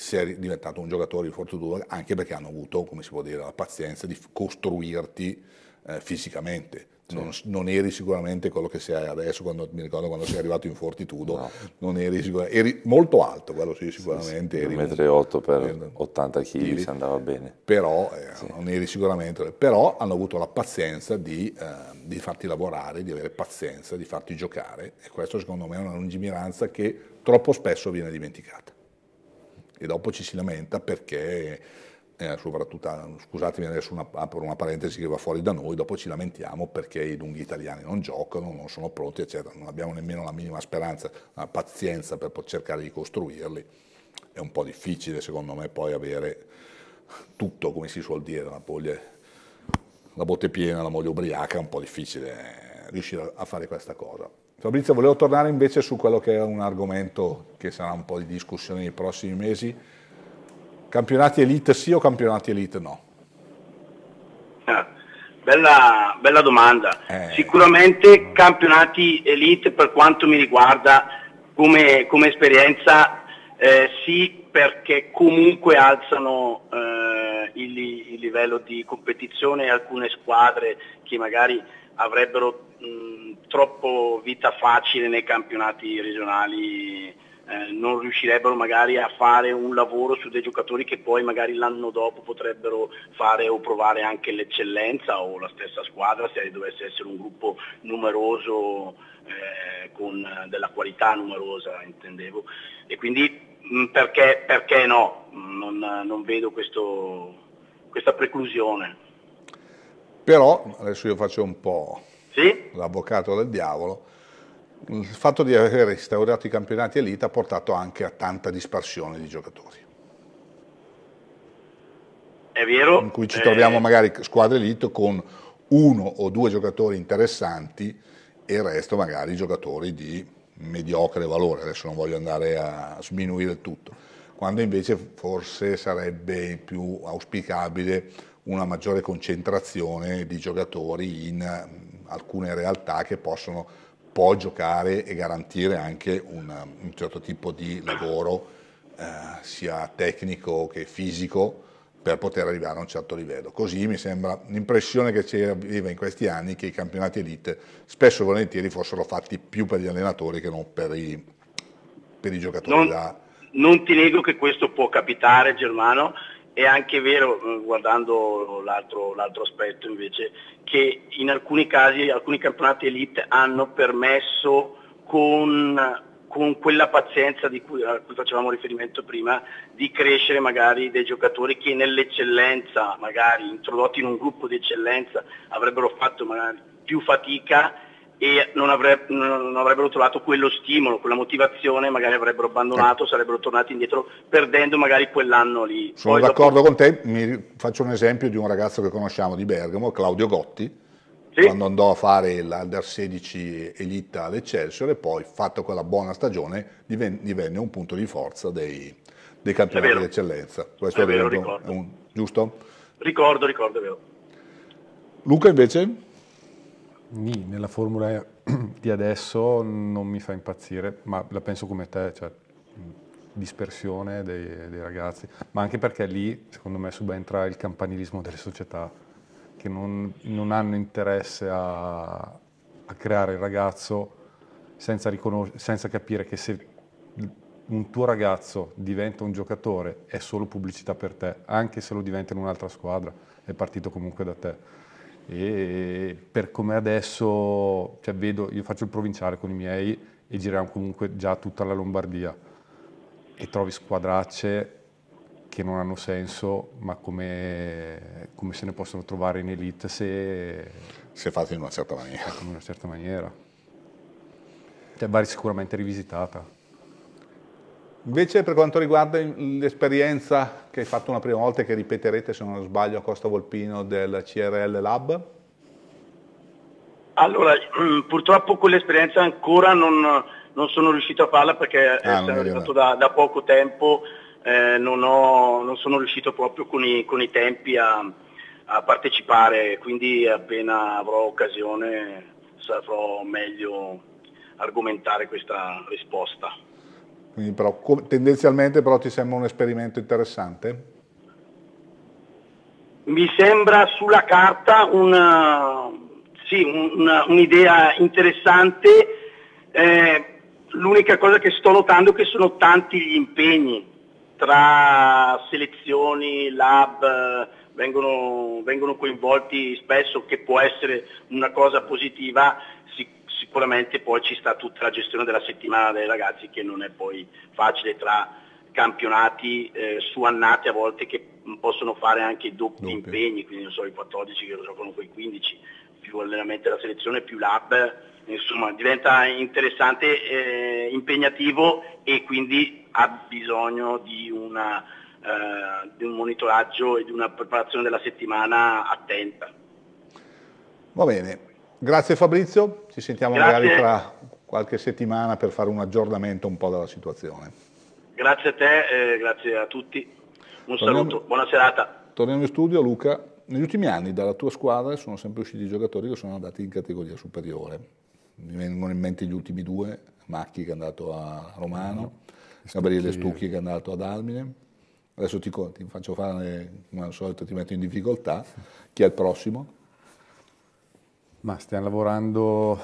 B: sei diventato un giocatore di Fortitudo anche perché hanno avuto, come si può dire, la pazienza di costruirti eh, fisicamente. Non, non, eri sicuramente quello che sei adesso, quando, mi ricordo quando sei arrivato in Fortitudo, no. non eri sicuramente, eri molto alto, quello sì, sicuramente.
D: Sì, sì. 1,8 m per 80 kg, se andava bene.
B: Però, eh, sì. non eri sicuramente, però hanno avuto la pazienza di, eh, di, farti lavorare, di avere pazienza, di farti giocare e questo secondo me è una lungimiranza che troppo spesso viene dimenticata e dopo ci si lamenta perché eh, scusatemi adesso una, apro una parentesi che va fuori da noi, dopo ci lamentiamo perché i lunghi italiani non giocano, non sono pronti, eccetera, non abbiamo nemmeno la minima speranza, la pazienza per cercare di costruirli, è un po' difficile secondo me poi avere tutto, come si suol dire, la, moglie, la botte piena, la moglie ubriaca, è un po' difficile eh, riuscire a fare questa cosa. Fabrizio, volevo tornare invece su quello che è un argomento che sarà un po' di discussione nei prossimi mesi, Campionati elite sì o campionati elite no?
F: Ah, bella, bella, domanda. Eh. Sicuramente campionati elite per quanto mi riguarda come, come esperienza eh, sì perché comunque alzano eh, il, il, livello di competizione alcune squadre che magari avrebbero mh, troppo vita facile nei campionati regionali eh, non riuscirebbero magari a fare un lavoro su dei giocatori che poi magari l'anno dopo potrebbero fare o provare anche l'eccellenza o la stessa squadra se dovesse essere un gruppo numeroso eh, con della qualità numerosa intendevo e quindi mm, perché, perché, no? Non, non vedo questo, questa preclusione.
B: Però adesso io faccio un po'
F: sì?
B: l'avvocato del diavolo il fatto di aver instaurato i campionati elite ha portato anche a tanta dispersione di giocatori.
F: È vero.
B: In cui ci troviamo eh... magari squadre elite con uno o due giocatori interessanti e il resto magari giocatori di mediocre valore. Adesso non voglio andare a sminuire il tutto, quando invece forse sarebbe più auspicabile una maggiore concentrazione di giocatori in alcune realtà che possono può giocare e garantire anche un, un certo tipo di lavoro eh, sia tecnico che fisico per poter arrivare a un certo livello. Così mi sembra l'impressione che ci aveva in questi anni che i campionati elite spesso e volentieri fossero fatti più per gli allenatori che non per i, per i giocatori
F: non,
B: da...
F: Non ti nego che questo può capitare Germano, è anche vero, eh, guardando l'altro, l'altro, aspetto invece, che in alcuni casi alcuni campionati elite hanno permesso con, con quella pazienza cui, a cui facevamo riferimento prima, di crescere magari dei giocatori che nell'eccellenza, magari introdotti in un gruppo di eccellenza, avrebbero fatto magari più fatica e non, avre- non, avrebbero trovato quello stimolo, quella motivazione, magari avrebbero abbandonato, sarebbero tornati indietro perdendo magari quell'anno lì.
B: Sono Poi d'accordo dopo... con te, mi faccio un esempio di un ragazzo che conosciamo di Bergamo, Claudio Gotti, sì? quando andò a fare l'Under 16 Elite all'Eccelsior e poi fatto quella buona stagione divenne, divenne un punto di forza dei, dei campionati di eccellenza. Questo
F: è, vero, ricordo.
B: Un, giusto?
F: Ricordo, ricordo, è vero.
B: Luca invece?
C: Nella formula di adesso non mi fa impazzire, ma la penso come te, cioè dispersione dei, dei, ragazzi, ma anche perché lì secondo me subentra il campanilismo delle società che non, non hanno interesse a, a, creare il ragazzo senza, senza capire che se un tuo ragazzo diventa un giocatore è solo pubblicità per te, anche se lo diventa in un'altra squadra, è partito comunque da te e per come adesso, cioè vedo, io faccio il provinciale con i miei e giriamo comunque già tutta la Lombardia e trovi squadracce che non hanno senso, ma come, come se ne possono trovare in elite se,
B: se fatte in una certa maniera.
C: In una certa maniera. Cioè, va sicuramente rivisitata.
B: Invece per quanto riguarda l'esperienza che hai fatto una prima volta e che ripeterete se non sbaglio a Costa Volpino del CRL Lab?
F: Allora, [clears throat] purtroppo quell'esperienza ancora non, non, sono riuscito a farla perché ah, è arrivato da, da, poco tempo, eh, non, ho, non, sono riuscito proprio con i, con i tempi a, a, partecipare, quindi appena avrò occasione saprò meglio argomentare questa risposta.
B: Quindi però, tendenzialmente però ti sembra un esperimento interessante?
F: Mi sembra sulla carta una, sì, un'idea interessante, eh, l'unica cosa che sto notando è che sono tanti gli impegni tra selezioni, lab, vengono, vengono coinvolti spesso, che può essere una cosa positiva, sicuramente poi ci sta tutta la gestione della settimana dei ragazzi che non è poi facile tra campionati eh, su annate a volte che possono fare anche doppi
B: Doppi.
F: impegni, quindi non so i 14 che lo giocano con i 15, più allenamento della selezione, più lab, insomma diventa interessante, eh, impegnativo e quindi ha bisogno di, una, eh, di un monitoraggio e di una preparazione della settimana attenta.
B: Va bene, grazie Fabrizio, ci sentiamo
F: Grazie.
B: magari tra qualche settimana per fare un aggiornamento un po' della situazione.
F: Grazie a te, eh, grazie a tutti, un
B: Torniamo-
F: saluto, buona serata.
B: Torniamo in studio, Luca. Negli ultimi anni dalla tua squadra sono sempre usciti giocatori che sono andati in categoria superiore. Mi vengono in mente gli ultimi due, Macchi che è andato a Romano, Gabriele Stucchi che è andato ad Almine. Adesso ti, ti faccio fare, come al solito ti metto in difficoltà. Chi è il prossimo?
C: Ma stiamo lavorando,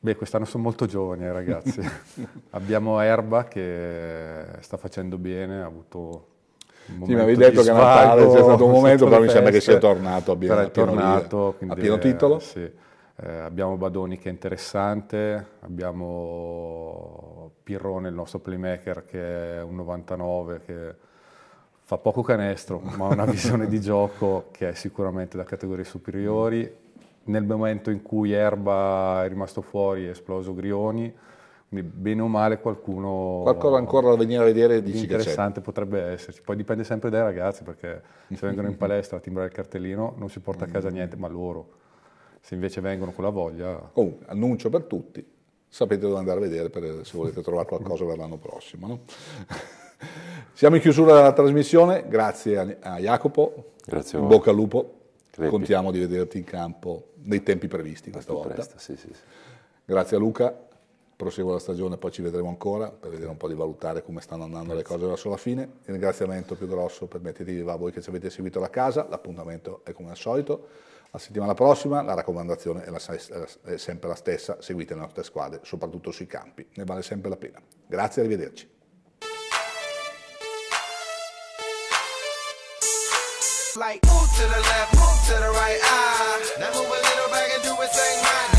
C: beh quest'anno sono molto giovani eh, ragazzi, [laughs] abbiamo Erba che sta facendo bene, ha avuto un
B: Sì, mi
C: momento
B: avevi detto che a Natale c'è stato un [laughs] momento, però mi sembra che sia tornato a pieno-
C: però è
B: a pieno
C: tornato,
B: a pieno
C: eh,
B: titolo.
C: sì. Eh, abbiamo Badoni che è interessante, abbiamo Pirrone, il nostro playmaker, che è un 99, che fa poco canestro, ma ha una [laughs] visione di gioco che è sicuramente da categorie superiori. Nel momento in cui Erba è rimasto fuori è esploso Grioni, quindi bene o male qualcuno
B: Qualcosa ancora da venire a vedere
C: di
B: dici
C: interessante potrebbe esserci. Poi dipende sempre dai ragazzi, perché se vengono in [laughs] palestra a timbrare il cartellino non si porta a casa niente, ma loro. Se invece vengono con la voglia,
B: Comunque, annuncio per tutti, sapete dove andare a vedere per- se volete trovare qualcosa per l'anno prossimo. no? [laughs] Siamo in chiusura della trasmissione, grazie a, a Jacopo,
D: Grazie a
B: in
D: voi.
B: bocca al lupo,
D: Crepi.
B: contiamo di vederti in campo nei tempi previsti questa volta.
D: presto, sì, sì, sì.
B: Grazie a Luca, proseguo la stagione, poi ci vedremo ancora per vedere un po' di valutare come stanno andando le cose verso la fine. Il ringraziamento più grosso permettetevi a voi che ci avete seguito da casa, l'appuntamento è come al solito. La settimana prossima la raccomandazione è, la- è sempre la stessa, seguite le nostre squadre, soprattutto sui campi, ne vale sempre la pena. Grazie, arrivederci.
A: like move to the left, move to the right. Ah, now move a little back and do it thing right.